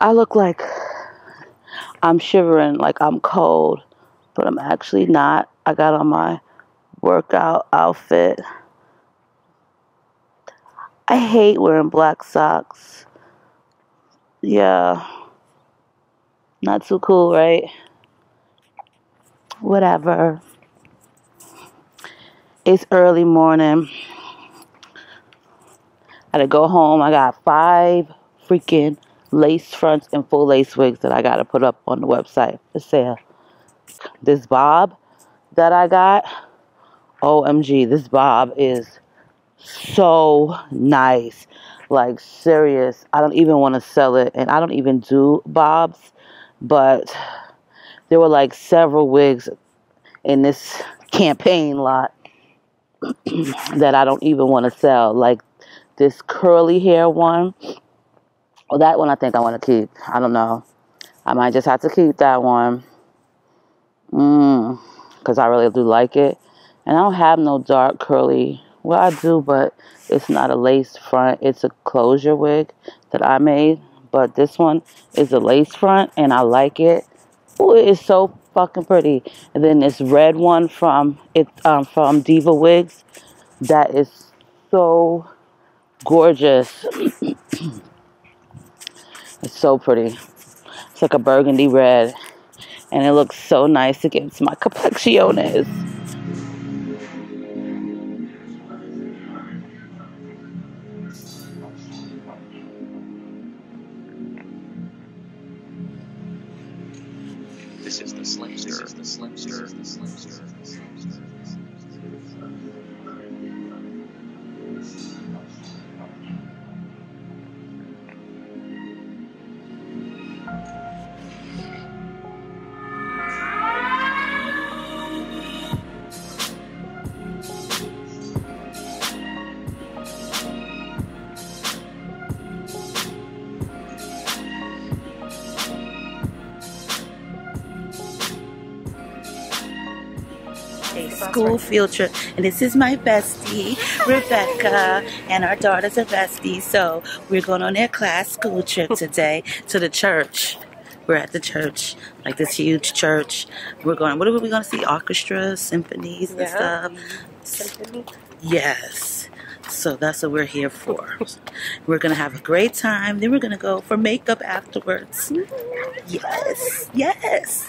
I look like I'm shivering, like I'm cold, but I'm actually not. I got on my workout outfit. I hate wearing black socks. Yeah. Not too cool, right? Whatever. It's early morning. I gotta go home. I got five freaking lace fronts and full lace wigs that I gotta put up on the website for sale. This bob that I got, OMG, this bob is so nice. Like, serious. I don't even want to sell it, and I don't even do bobs, but there were like several wigs in this campaign lot that I don't even want to sell. Like, this curly hair one. Well, that one I think I want to keep. I don't know. I might just have to keep that one. Because I really do like it. And I don't have no dark curly. Well, I do, but it's not a lace front. It's a closure wig that I made. But this one is a lace front, and I like it. Ooh, it is so fucking pretty. And then this red one from it um, from Diva Wigs, that is so gorgeous. it's so pretty. It's like a burgundy red, and it looks so nice against my complexiones. A school field trip. And this is my bestie, Rebecca, and our daughter's a bestie. So we're going on their class school trip today to the church. We're at the church, like this huge church. We're going, what are we going to see? Orchestras, symphonies, and Yeah. stuff. Yes. So that's what we're here for. We're going to have a great time. Then we're going to go for makeup afterwards. Mm-hmm. Yes. Yes.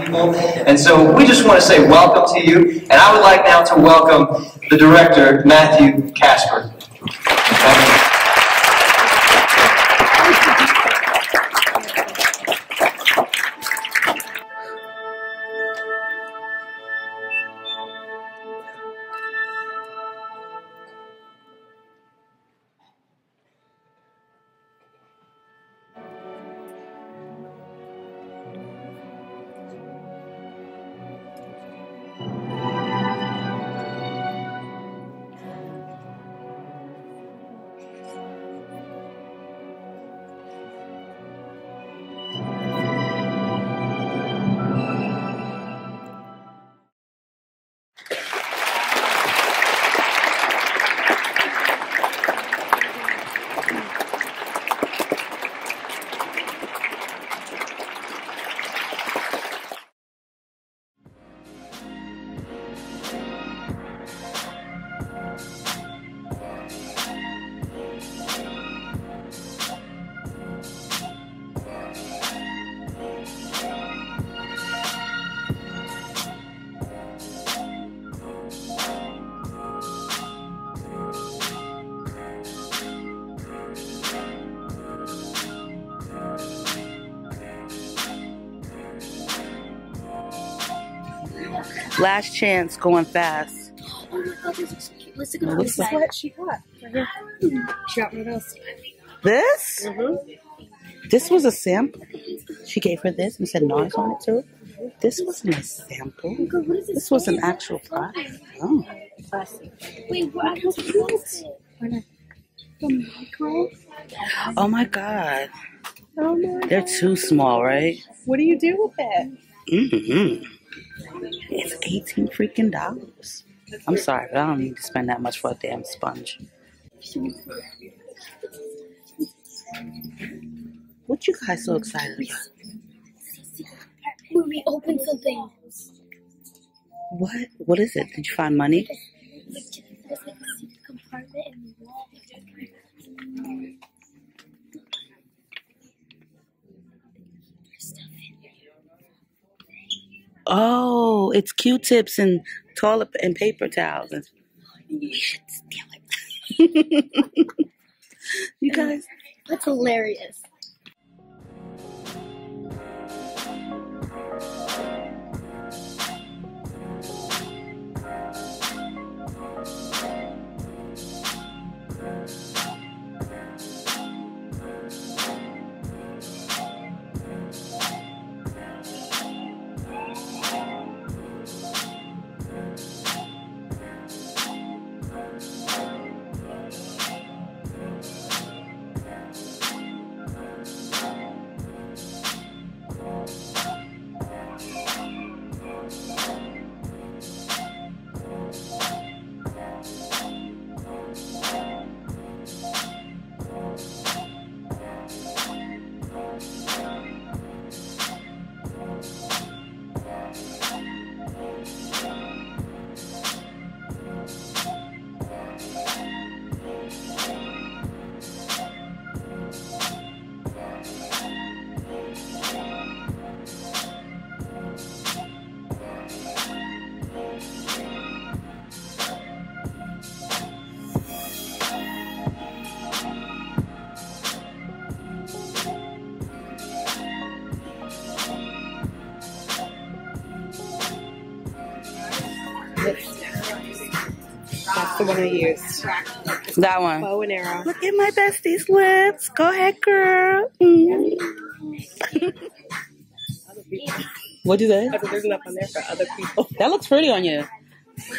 And so we just want to say welcome to you. And I would like now to welcome the director, Matthew Casper. Last chance going fast. Oh my god, is so cute. Let's look at this that? what she got. Right here. She got one of those. This? Mm-hmm. This was a sample. She gave her this and said noise on it too. This wasn't a sample. What is this? This was an actual product. Oh. Wait, what? How cute is it? The micro? oh my god. Oh my They're too small, right? What do you do with it? Mm-hmm. It's 18 freaking dollars. I'm sorry, but I don't need to spend that much for a damn sponge. What you guys so excited about? When we open something. What? What is it? Did you find money? There's like a secret compartment in the wall. Oh, it's Q-tips and toilet and paper towels. And We should steal it. you guys, That's hilarious. That's the one I used. that one. Bow and arrow. Look at my bestie's lips. Go ahead, girl. Mm. What'd you say? There's enough on there for other people. That looks pretty on you.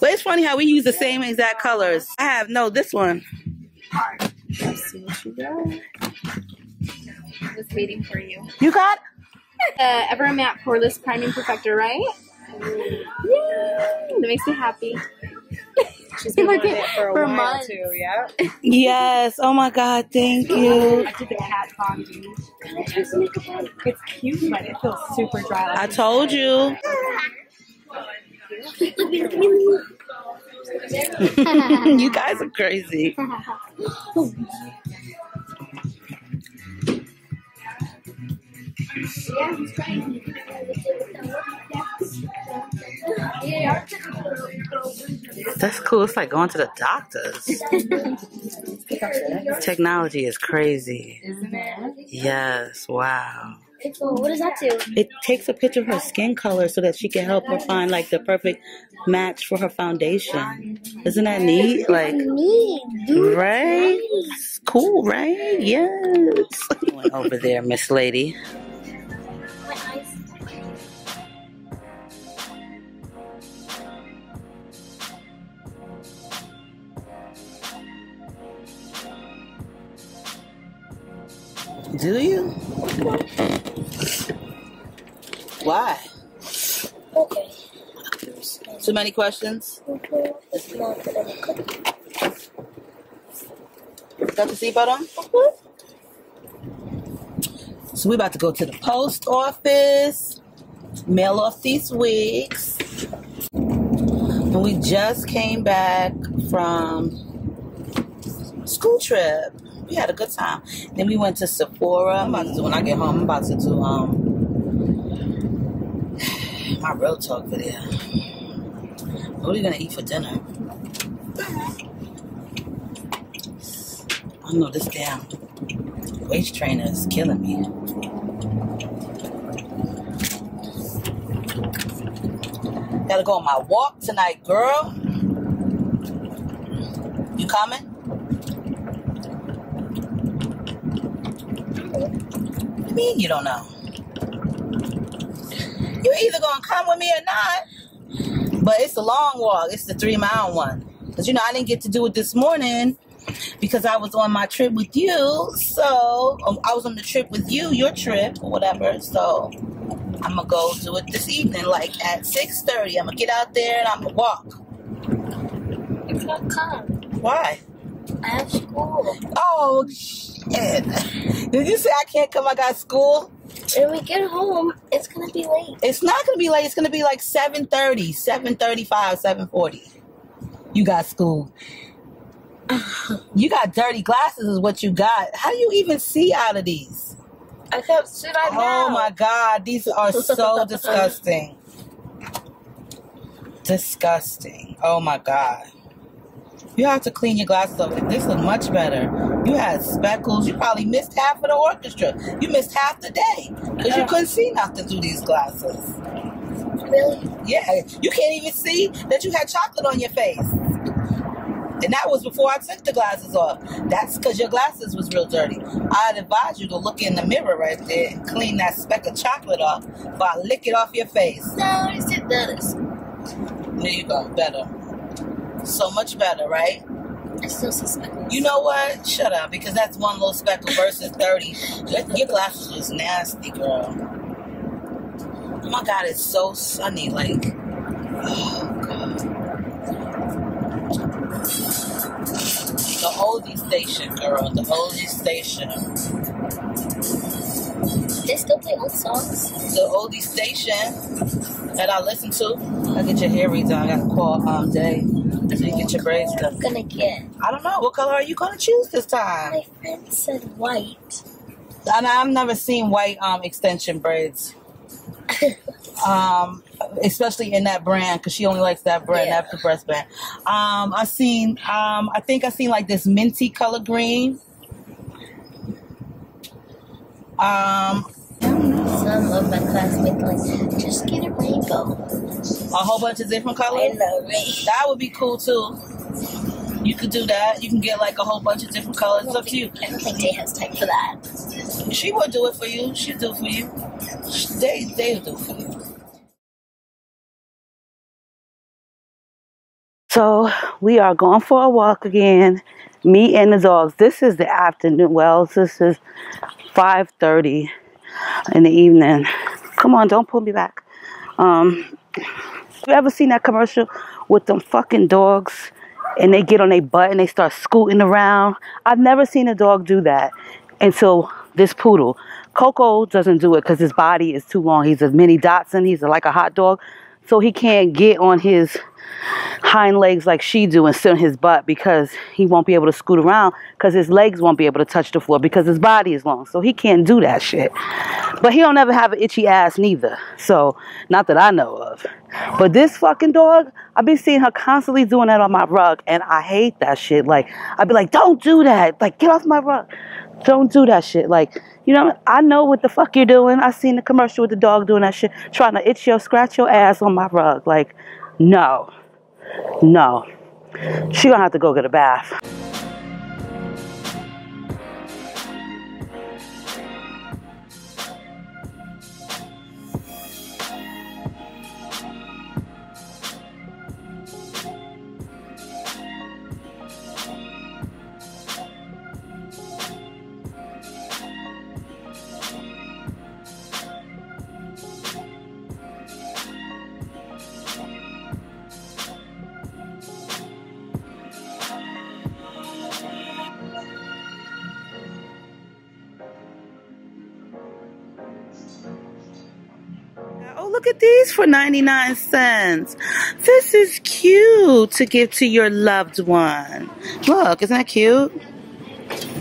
But it's funny how we use the same exact colors. I have no this one. Let's see what you got. Just waiting for you. You got Uh, Ever Matte Poreless Priming Perfector, right? Yay! That makes me happy. She's been Like on it it for a for while months. too, yeah. Yes. Oh my God. Thank you. I did the Kat Von D. It's cute, but it feels super dry. I told you. you guys are crazy. That's cool. It's like going to the doctors. Technology is crazy. Isn't it? Yes. Wow. What does that do? It takes a picture of her skin color so that she can help her find like the perfect match for her foundation. Isn't that neat? Like, Neat, right? It's cool, right? Yes. Went over there, Miss Lady. Do you? Why? Okay. Too many questions? It's not that I'm a cookie. Got the seatbelt on? Mm-hmm. So we're about to go to the post office, mail off these wigs. And we just came back from school trip. We had a good time. Then we went to Sephora. I'm about to do when I get home. I'm about to do um my real talk video. What are we gonna eat for dinner? I know this damn waist trainer is killing me. Gotta go on my walk tonight, girl. You coming? You mean you don't know? You're either gonna come with me or not. But it's a long walk. It's the three mile one. Cause you know I didn't get to do it this morning because I was on my trip with you. So um, I was on the trip with you, your trip or whatever. So I'm gonna go do it this evening, like at 6:30. I'm gonna get out there and I'm gonna walk. It's not come. Why? I have school. Oh shit! Did you say I can't come? I got school. When we get home, it's gonna be late. It's not gonna be late. It's gonna be like 7:30, 7:35, 7:40. You got school. You got dirty glasses, is what you got. How do you even see out of these? I can't sit right oh now. Oh my god, these are so disgusting. Disgusting. Oh my god. You have to clean your glasses up. This is much better. You had speckles. You probably missed half of the orchestra. You missed half the day because you couldn't see nothing through these glasses. Really? Yeah, you can't even see that you had chocolate on your face. And that was before I took the glasses off. That's because your glasses was real dirty. I'd advise you to look in the mirror right there and clean that speck of chocolate off before I lick it off your face. No, it's it does. There you go, better. So much better, right? I still see speckles. You know what? Shut up, because that's one little speckle versus 30. Your, glasses was nasty, girl. Oh my God, it's so sunny. Like, oh God. The oldie station, girl. The oldie station. They still play old songs. The oldie station that I listen to. I get your hair redone. I gotta call um Day so you get your braids done. I'm gonna get. I don't know. What color are you gonna choose this time? My friend said white. And I've never seen white um extension braids. um, especially in that brand because she only likes that brand, Yeah. that breast brand. Um, I seen, um, I think I seen like this minty color green. Um, Some of my classmates like just get a rainbow. a whole bunch of different I colors. know, right? That would be cool too. You could do that. You can get like a whole bunch of different colors. It's up to you. I don't think Day has time for that. She would do it for you. She'd do it for you. They, they would do it for you. So we are going for a walk again. Me and the dogs. This is the afternoon. Well, this is 5:30 in the evening. Come on, don't pull me back. Um, you ever seen that commercial with them fucking dogs and they get on their butt and they start scooting around? I've never seen a dog do that until this poodle. Coco doesn't do it because his body is too long. He's a mini dachshund. He's like a hot dog. So he can't get on his hind legs like she do and sit on his butt because he won't be able to scoot around because his legs won't be able to touch the floor because his body is long. So he can't do that shit. But he don't ever have an itchy ass neither. So not that I know of. But this fucking dog, I be seeing her constantly doing that on my rug and I hate that shit. Like I'd be like, don't do that. Like get off my rug. Don't do that shit. Like, you know, I know what the fuck you're doing. I seen the commercial with the dog doing that shit, trying to itch your, scratch your ass on my rug. Like, no. No. She gonna have to go get a bath. Look at these for 99 cents. This is cute to give to your loved one. Look, isn't that cute?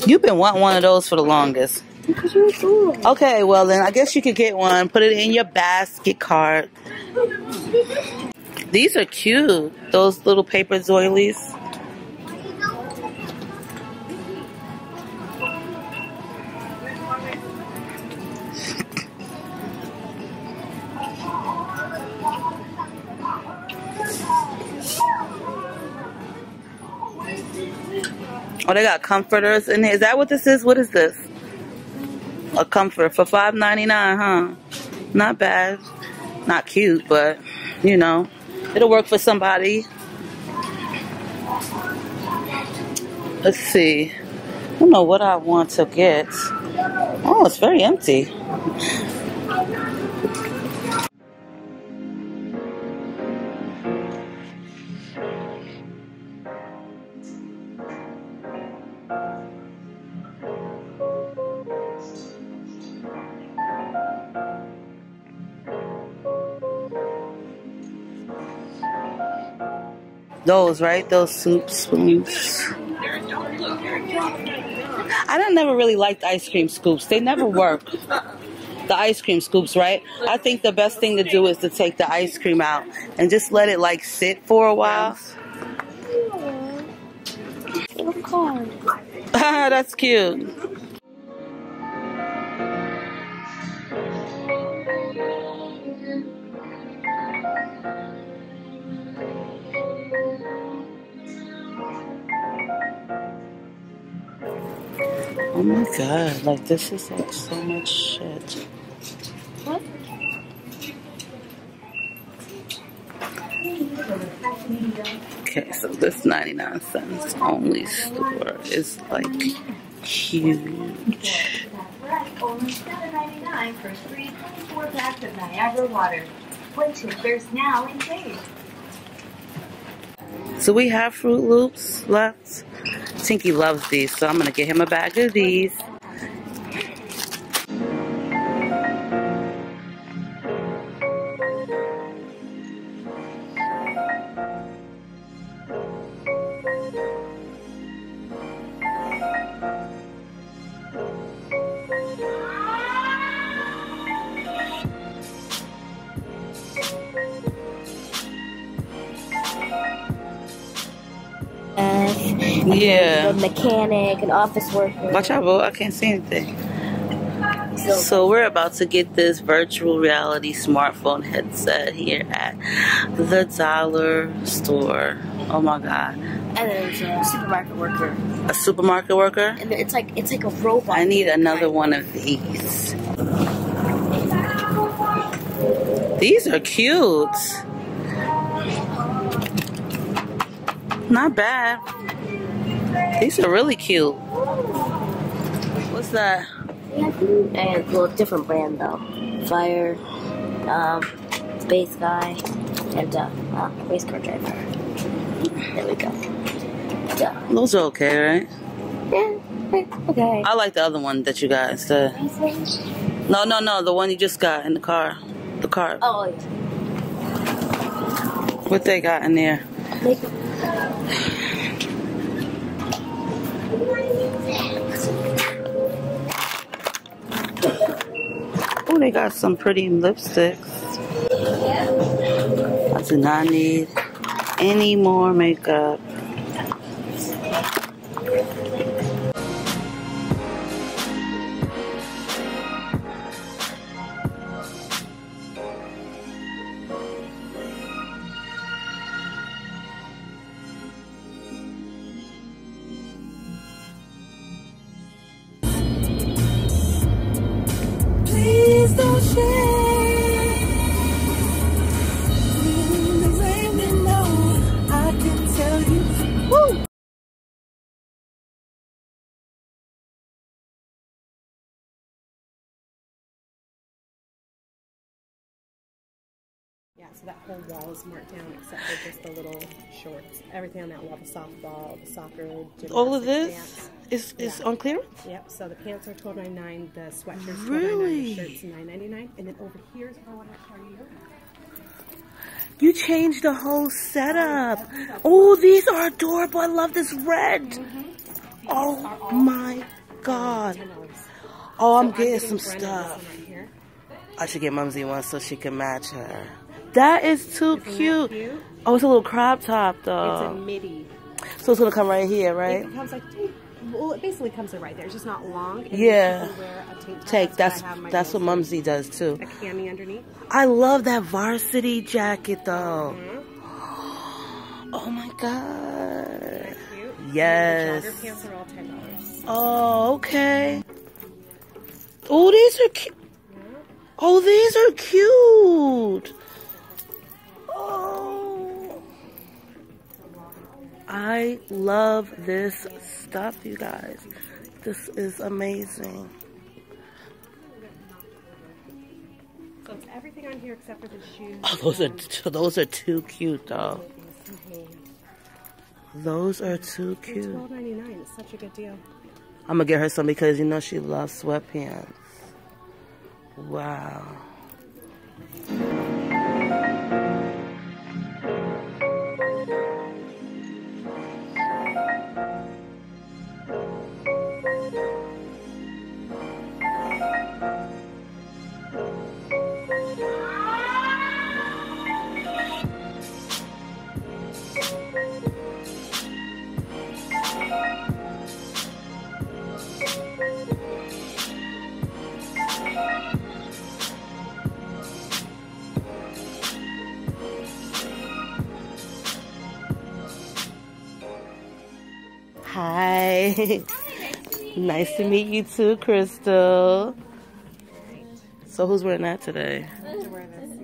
You've been wanting one of those for the longest. Because you're cool. Okay, well then I guess you could get one. Put it in your basket cart. These are cute. Those little paper doilies. Oh, they got comforters in here. Is that what this is? What is this? A comfort for five ninety nine, huh? Not bad. Not cute, but you know, it'll work for somebody. Let's see. I don't know what I want to get. Oh, it's very empty. Those, right? Those spoons. I don't never really liked ice cream scoops. They never work. The ice cream scoops, right? I think the best thing to do is to take the ice cream out and just let it like sit for a while. That's cute. Oh my god, like this is like so much shit. What? Okay, so this 99 cents only store is like huge. Only $7.99 for three 24 packs of Niagara water. Quench thirst now in days. So we have Froot Loops left. Tinky loves these, so I'm gonna get him a bag of these. An office worker. Watch out, bro. I can't see anything. So we're about to get this virtual reality smartphone headset here at the dollar store. Oh my god. And there's a supermarket worker. A supermarket worker? And it's like it's like a robot. I need another one of these. These are cute. Not bad. These are really cute. What's that? And well, different brand though. Fire, um, Space Guy, and uh, uh, Race Car Driver. There we go. Yeah. Those are okay, right? Yeah. Okay. I like the other one that you got instead. No, no, no, the one you just got in the car. The car. Oh, yeah. What they got in there? Oh, they got some pretty lipsticks. I do not need any more makeup. So that whole wall is marked down except for just the little shorts. Everything on that wall, the softball, the soccer, All of this dance. is, is Yeah. on clearance? Yep, so the pants are twelve ninety nine, the sweatshirts Really? ninety nine, the shirts nine ninety nine, and then over here is where I want to show you. You changed the whole setup. Oh, oh, these are adorable. I love this red. Mm-hmm. Oh my god. Oh, I'm So getting getting some stuff. one right here. I should get Mumsy one so she can match her. That is too cute. cute? Oh, it's a little crop top though. It's a midi. So it's gonna come right here, right? It comes like, well, it basically comes right there. It's just not long. and Yeah. you can wear a tank top. Take that's I have my that's what Mumsy does too. A cami underneath. I love that varsity jacket though. Mhm. Oh my god. Cute. Yes. The jogger pants are all ten dollars. Oh, okay. Oh, these are cute. Oh, these are cute. Oh. I love this stuff, you guys. This is amazing. So it's everything on here except for the shoes. Oh, those are those are too cute though. Those are too cute. Twelve ninety nine. It's such a good deal. I'm gonna get her some because you know she loves sweatpants. Wow. nice to meet you too, Crystal. So who's wearing that today?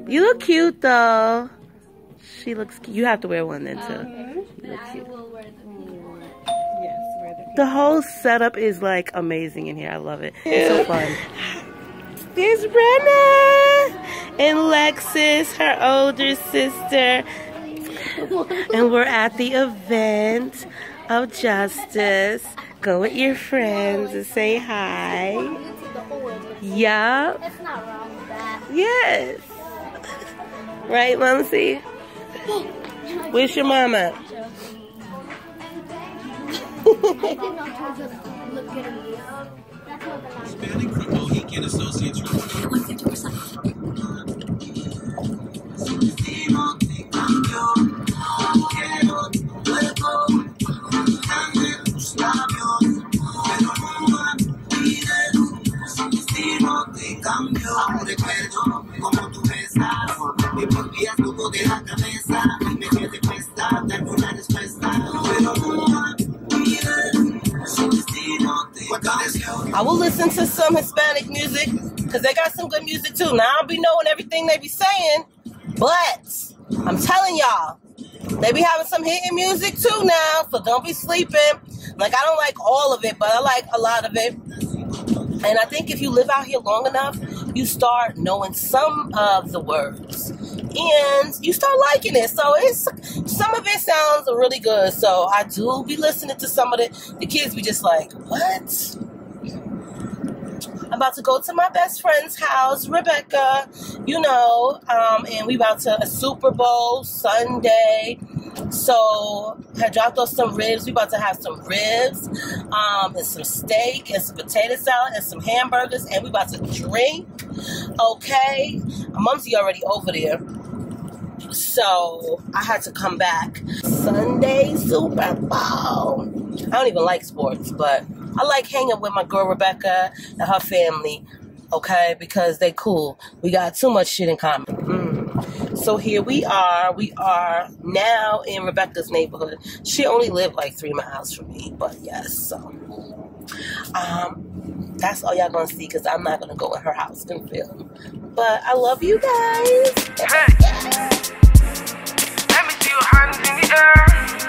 You look cute though. She looks cute. You have to wear one then too. You look cute. The The whole setup is like amazing in here. I love it. It's so fun. There's Brenna and Lexis, her older sister. And we're at the event of justice. Go with your friends and say hi. Yup. That's not wrong with that. Yes. Right, Mumsy? Where's your mama? Hispanic from Mohican Associates. Amo Loco de la cabeza me quedé cuesta darte una respuesta Pero I will listen to some Hispanic music because they got some good music too. Now I don't be knowing everything they be saying, but I'm telling y'all, they be having some hitting music too now. So don't be sleeping. Like I don't like all of it, but I like a lot of it. And I think if you live out here long enough, you start knowing some of the words. And you start liking it. So it's some of it sounds really good. So I do be listening to some of it. The kids be just like, what? I'm about to go to my best friend's house, Rebecca, you know, um, and we about to a Super Bowl Sunday. So I dropped off some ribs. We about to have some ribs, um, and some steak, and some potato salad, and some hamburgers, and we about to drink. Okay, Mumsy already over there, so I had to come back. Sunday Super Bowl. I don't even like sports, but I like hanging with my girl Rebecca and her family. Okay, because they cool. We got too much shit in common. Mm. So here we are. We are now in Rebecca's neighborhood. She only lived like three miles from me, but yes. So, um, that's all y'all gonna see because I'm not gonna go in her house and film. But I love you guys in the air.